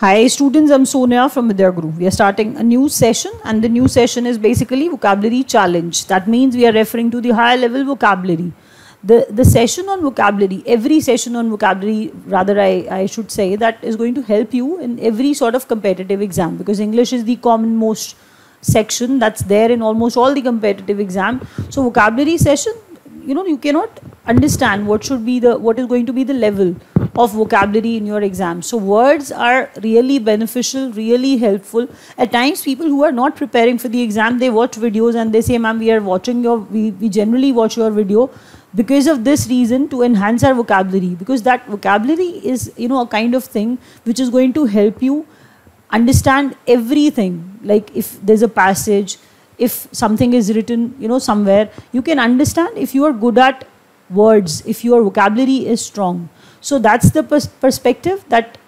Hi students, I'm Sonia from Vidya Guru. We are starting a new session and the new session is basically vocabulary challenge. That means we are referring to the higher level vocabulary. The, the session on vocabulary, every session on vocabulary, rather I, I should say, that is going to help you in every sort of competitive exam because English is the common most section that's there in almost all the competitive exam. So vocabulary session, you know, you cannot understand what should be the, what is going to be the level of vocabulary in your exam. So words are really beneficial, really helpful. At times people who are not preparing for the exam, they watch videos and they say, ma'am, we are watching your, we, we generally watch your video because of this reason to enhance our vocabulary because that vocabulary is, you know, a kind of thing which is going to help you understand everything. Like if there's a passage, if something is written, you know, somewhere, you can understand if you are good at words, if your vocabulary is strong. So that's the pers perspective that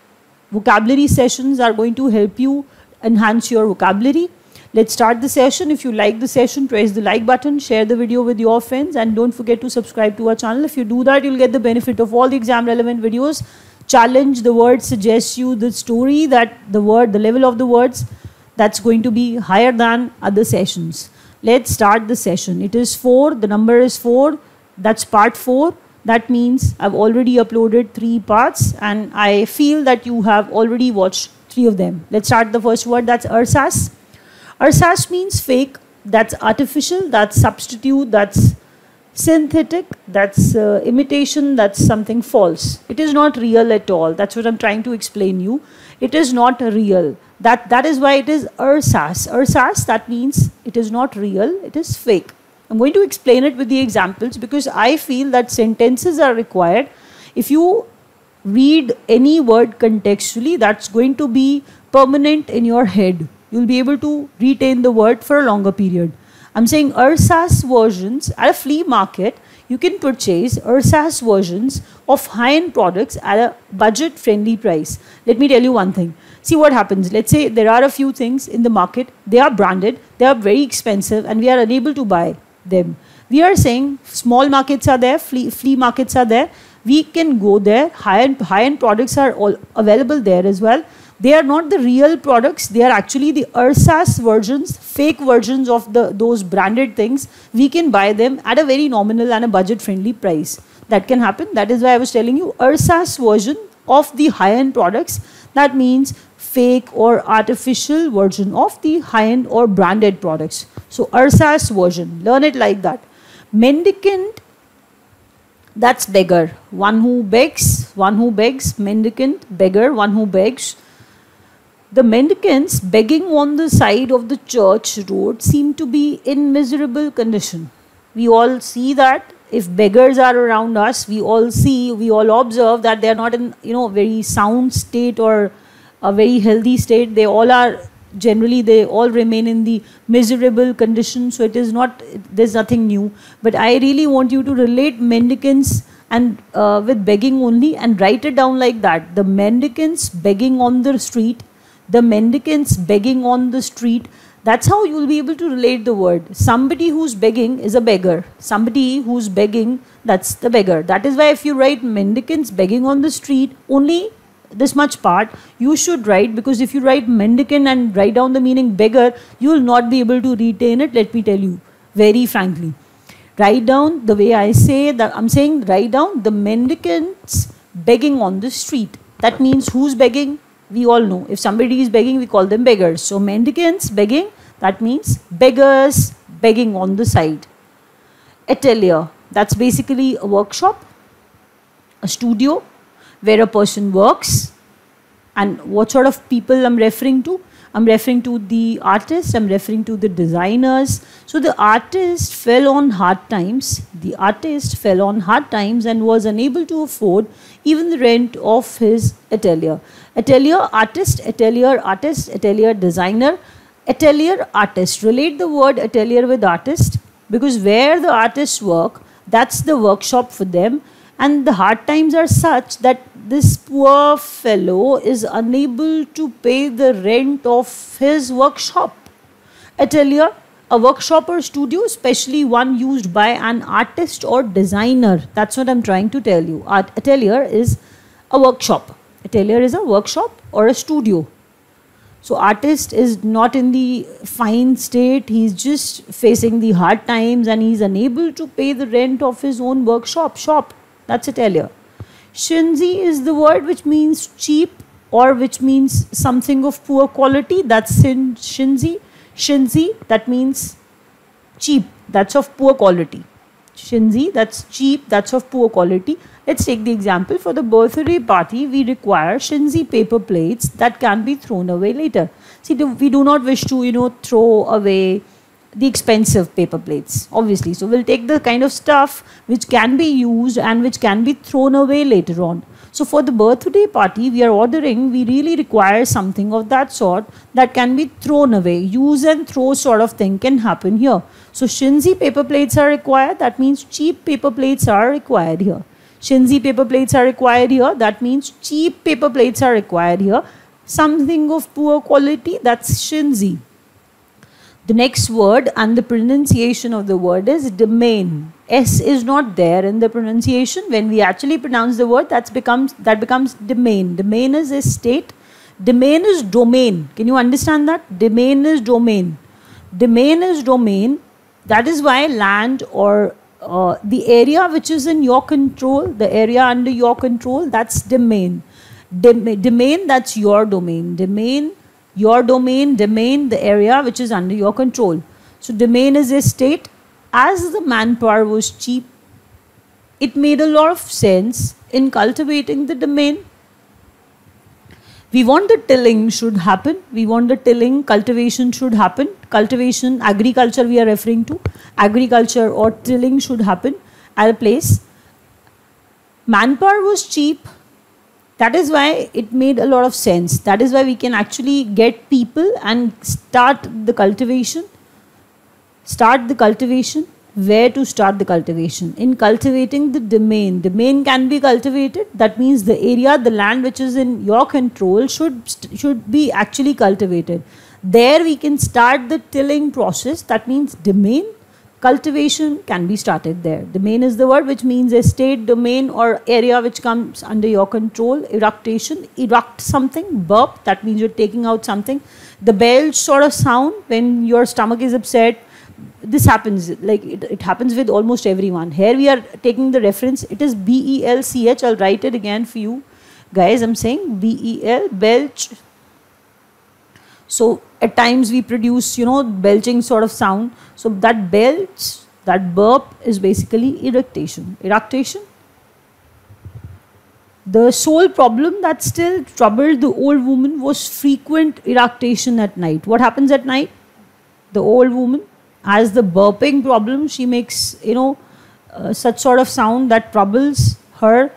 vocabulary sessions are going to help you enhance your vocabulary. Let's start the session. If you like the session, press the like button, share the video with your friends and don't forget to subscribe to our channel. If you do that, you'll get the benefit of all the exam relevant videos. Challenge the word suggests you the story that the word, the level of the words that's going to be higher than other sessions. Let's start the session. It is 4, the number is 4, that's part 4 that means I've already uploaded three parts and I feel that you have already watched three of them. Let's start the first word that's ersatz. Ersatz means fake, that's artificial, that's substitute, that's synthetic, that's uh, imitation, that's something false. It is not real at all. That's what I'm trying to explain you. It is not real. That, that is why it is ersatz. Ersatz, that means it is not real, it is fake. I'm going to explain it with the examples because I feel that sentences are required. If you read any word contextually, that's going to be permanent in your head. You'll be able to retain the word for a longer period. I'm saying ersatz versions at a flea market, you can purchase ersatz versions of high-end products at a budget-friendly price. Let me tell you one thing. See what happens. Let's say there are a few things in the market. They are branded. They are very expensive and we are unable to buy them. We are saying small markets are there, flea, flea markets are there. We can go there. High-end high -end products are all available there as well. They are not the real products. They are actually the ersatz versions, fake versions of the those branded things. We can buy them at a very nominal and a budget-friendly price. That can happen. That is why I was telling you ersatz version of the high-end products. That means fake or artificial version of the high-end or branded products. So ersatz version, learn it like that. Mendicant, that's beggar. One who begs, one who begs, mendicant, beggar, one who begs. The mendicants begging on the side of the church road seem to be in miserable condition. We all see that if beggars are around us, we all see, we all observe that they are not in, you know, very sound state or a very healthy state. They all are generally they all remain in the miserable condition so it is not there's nothing new but i really want you to relate mendicants and uh, with begging only and write it down like that the mendicants begging on the street the mendicants begging on the street that's how you'll be able to relate the word. Somebody who's begging is a beggar. Somebody who's begging that's the beggar. That is why if you write mendicants begging on the street only this much part you should write because if you write mendicant and write down the meaning beggar you will not be able to retain it let me tell you very frankly. Write down the way i say that i'm saying write down the mendicants begging on the street. That means who's begging we all know if somebody is begging we call them beggars so mendicants begging that means beggars begging on the side atelier that's basically a workshop a studio where a person works and what sort of people I'm referring to. I'm referring to the artists, I'm referring to the designers. So the artist fell on hard times. The artist fell on hard times and was unable to afford even the rent of his atelier. Atelier, artist, atelier, artist, atelier, designer, atelier, artist. Relate the word atelier with artist because where the artists work, that's the workshop for them and the hard times are such that this poor fellow is unable to pay the rent of his workshop. Atelier, a workshop or studio, especially one used by an artist or designer. That's what I'm trying to tell you. Atelier is a workshop. Atelier is a workshop or a studio. So artist is not in the fine state. He's just facing the hard times and he's unable to pay the rent of his own workshop shop. That's atelier. Chintzy is the word which means cheap or which means something of poor quality. That's chintzy. Chintzy, that means cheap. That's of poor quality. Chintzy, that's cheap. That's of poor quality. Let's take the example. For the birthday party, we require chintzy paper plates that can be thrown away later. See, we do not wish to, you know, throw away the expensive paper plates, obviously. So we'll take the kind of stuff which can be used and which can be thrown away later on. So for the birthday party we are ordering, we really require something of that sort that can be thrown away. Use and throw sort of thing can happen here. So chintzy paper plates are required. That means cheap paper plates are required here. Chintzy paper plates are required here. That means cheap paper plates are required here. Something of poor quality, that's chintzy. The next word and the pronunciation of the word is domain. S is not there in the pronunciation. When we actually pronounce the word, that becomes that becomes domain. Domain is a state. Domain is domain. Can you understand that? Domain is domain. Domain is domain. That is why land or uh, the area which is in your control, the area under your control, that's domain. Dom- domain, that's your domain. Domain your domain, domain, the area which is under your control. So domain is a state. As the manpower was cheap, it made a lot of sense in cultivating the domain. We want the tilling should happen. We want the tilling, cultivation should happen. Cultivation, agriculture we are referring to. Agriculture or tilling should happen at a place. Manpower was cheap that is why it made a lot of sense that is why we can actually get people and start the cultivation start the cultivation? Where to start the cultivation? In cultivating the domain. Domain can be cultivated. That means the area the land which is in your control should should be actually cultivated. There we can start the tilling process. That means domain cultivation can be started there. Domain is the word which means a state, domain or area which comes under your control. Eructation, eruct something, burp, that means you're taking out something. The belch sort of sound when your stomach is upset, this happens like it, it happens with almost everyone. Here we are taking the reference, it is B-E-L-C-H, I'll write it again for you. Guys, I'm saying B-E-L, belch, so at times we produce, you know, belching sort of sound. So that belch, that burp is basically eructation. Eructation. The sole problem that still troubled the old woman was frequent eructation at night. What happens at night? The old woman has the burping problem. She makes, you know, uh, such sort of sound that troubles her.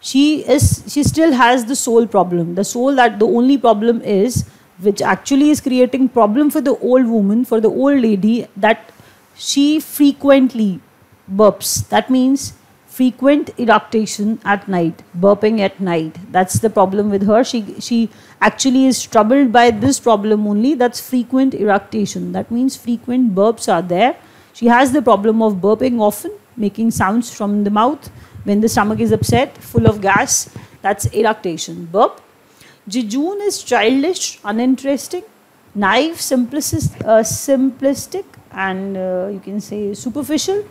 She is, she still has the sole problem. The sole that the only problem is which actually is creating problem for the old woman, for the old lady, that she frequently burps. That means frequent eructation at night, burping at night. That's the problem with her. She she actually is troubled by this problem only. That's frequent eructation. That means frequent burps are there. She has the problem of burping often, making sounds from the mouth when the stomach is upset, full of gas. That's eructation. Burp Jejune is childish, uninteresting, naive, simplistic, uh, simplistic and uh, you can say superficial.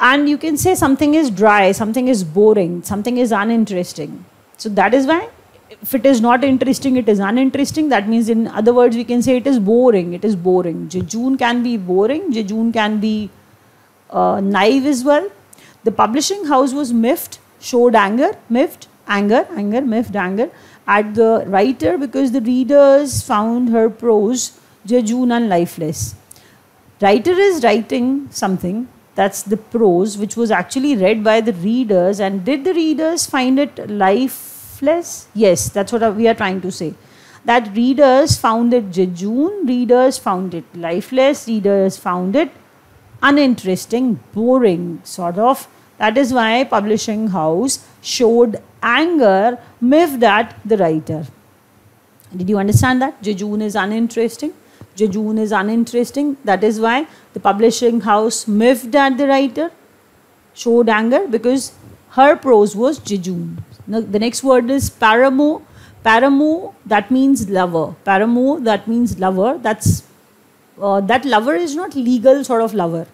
And you can say something is dry, something is boring, something is uninteresting. So that is why if it is not interesting, it is uninteresting. That means, in other words, we can say it is boring. It is boring. Jejune can be boring. Jejune can be uh, naive as well. The publishing house was miffed, showed anger, miffed, anger, anger, miffed, anger at the writer because the readers found her prose jejune and lifeless. Writer is writing something that's the prose which was actually read by the readers and did the readers find it lifeless yes that's what we are trying to say that readers found it jejune readers found it lifeless readers found it uninteresting boring sort of that is why publishing house showed anger miffed at the writer. Did you understand that? Jejune is uninteresting. Jejune is uninteresting. That is why the publishing house miffed at the writer, showed anger because her prose was jejune. Now, the next word is paramour. Paramour, that means lover. Paramour, that means lover. That's uh, that lover is not legal sort of lover,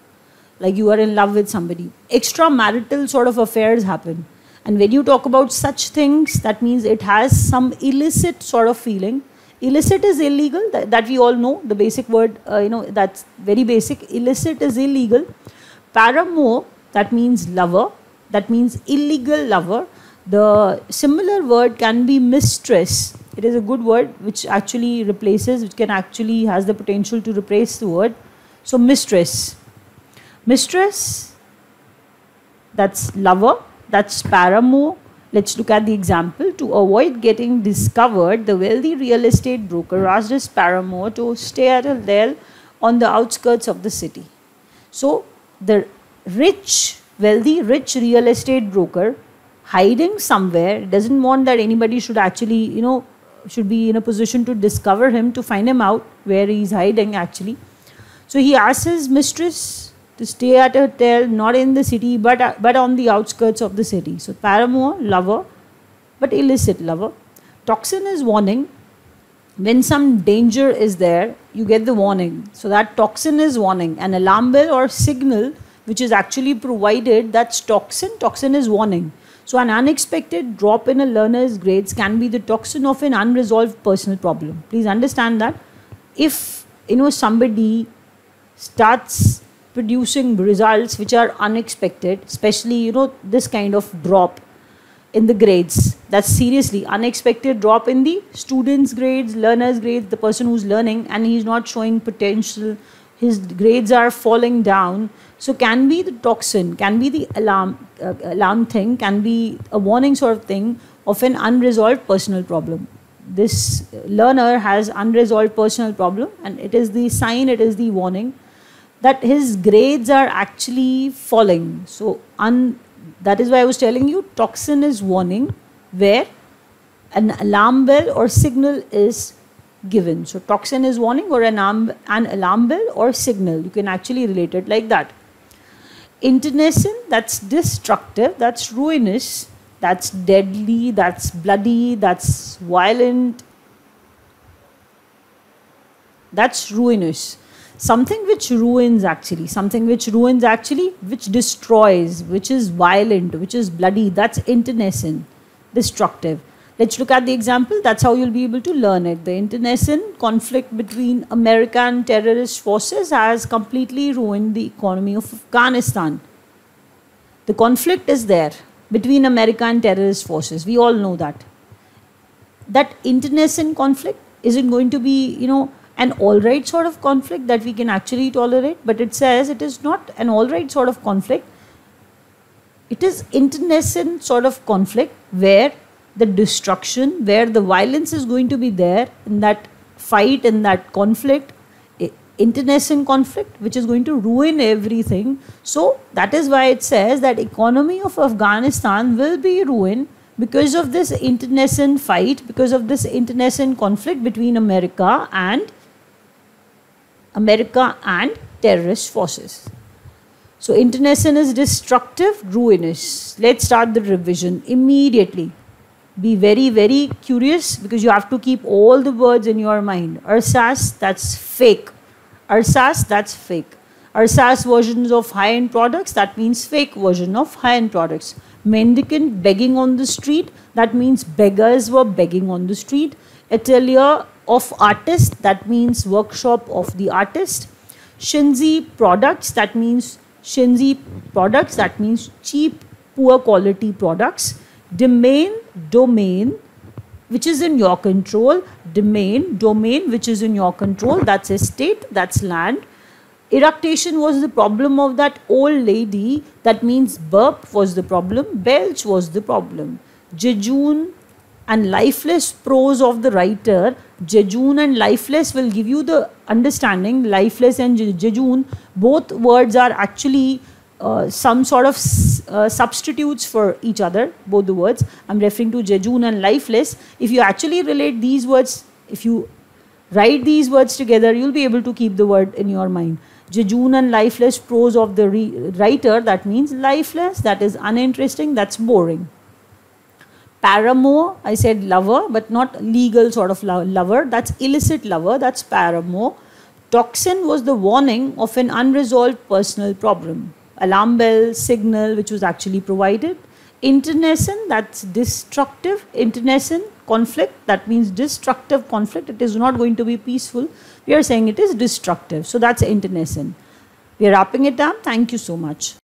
like you are in love with somebody. Extramarital sort of affairs happen, and when you talk about such things, that means it has some illicit sort of feeling. Illicit is illegal. That, that we all know. The basic word, uh, you know, that's very basic. Illicit is illegal. Paramour, that means lover. That means illegal lover the similar word can be mistress. It is a good word which actually replaces, which can actually has the potential to replace the word. So mistress. Mistress, that's lover, that's paramour. Let's look at the example. To avoid getting discovered, the wealthy real estate broker asked his paramour to stay at a hotel on the outskirts of the city. So the rich, wealthy, rich real estate broker hiding somewhere doesn't want that anybody should actually you know should be in a position to discover him to find him out where he's hiding actually so he asks his mistress to stay at a hotel not in the city but uh, but on the outskirts of the city. So paramour lover but illicit lover. Tocsin is warning. When some danger is there you get the warning. So that tocsin is warning. An alarm bell or signal which is actually provided that's tocsin. Tocsin is warning. So, an unexpected drop in a learner's grades can be the tocsin of an unresolved personal problem. Please understand that. If you know somebody starts producing results which are unexpected, especially you know this kind of drop in the grades, that's seriously unexpected drop in the students' grades, learners' grades, the person who's learning, and he's not showing potential, his grades are falling down. So can be the tocsin, can be the alarm, uh, alarm thing, can be a warning sort of thing of an unresolved personal problem. This learner has unresolved personal problem and it is the sign, it is the warning that his grades are actually falling. So un, that is why I was telling you tocsin is warning where an alarm bell or signal is given. So tocsin is warning or an alarm, an alarm bell or signal. You can actually relate it like that internecine, that's destructive, that's ruinous, that's deadly, that's bloody, that's violent, that's ruinous. Something which ruins actually, something which ruins actually, which destroys, which is violent, which is bloody, that's internecine, destructive. Let's look at the example. That's how you'll be able to learn it. The internecine conflict between American terrorist forces has completely ruined the economy of Afghanistan. The conflict is there between American terrorist forces. We all know that. That internecine conflict isn't going to be, you know, an all right sort of conflict that we can actually tolerate, but it says it is not an all right sort of conflict. It is internecine sort of conflict where the destruction, where the violence is going to be there in that fight, in that conflict, internecine conflict, which is going to ruin everything. So that is why it says that economy of Afghanistan will be ruined because of this internecine fight, because of this internecine conflict between America and America and terrorist forces. So internecine is destructive, ruinous. Let's start the revision immediately be very, very curious because you have to keep all the words in your mind. Ersatz, that's fake. Ersatz, that's fake. Ersatz versions of high-end products, that means fake version of high-end products. Mendicant, begging on the street, that means beggars were begging on the street. Atelier of artist, that means workshop of the artist. Chintzy products, that means chintzy products, that means cheap, poor quality products. Domain domain which is in your control. Domain domain which is in your control. That's estate that's land. Eructation was the problem of that old lady. That means burp was the problem. Belch was the problem. Jejune and lifeless prose of the writer Jejune and lifeless will give you the understanding lifeless and Jejune, both words are actually uh, some sort of uh, substitutes for each other, both the words. I'm referring to Jejune and lifeless. If you actually relate these words, if you write these words together, you'll be able to keep the word in your mind. Jejune and lifeless prose of the writer, that means lifeless, that is uninteresting, that's boring. Paramour, I said lover, but not legal sort of lo- lover. That's illicit lover. That's paramour. Tocsin was the warning of an unresolved personal problem. Alarm bell, signal, which was actually provided. Internecine, that's destructive. Internecine, conflict, that means destructive conflict. It is not going to be peaceful. We are saying it is destructive. So that's internecine. We are wrapping it up. Thank you so much.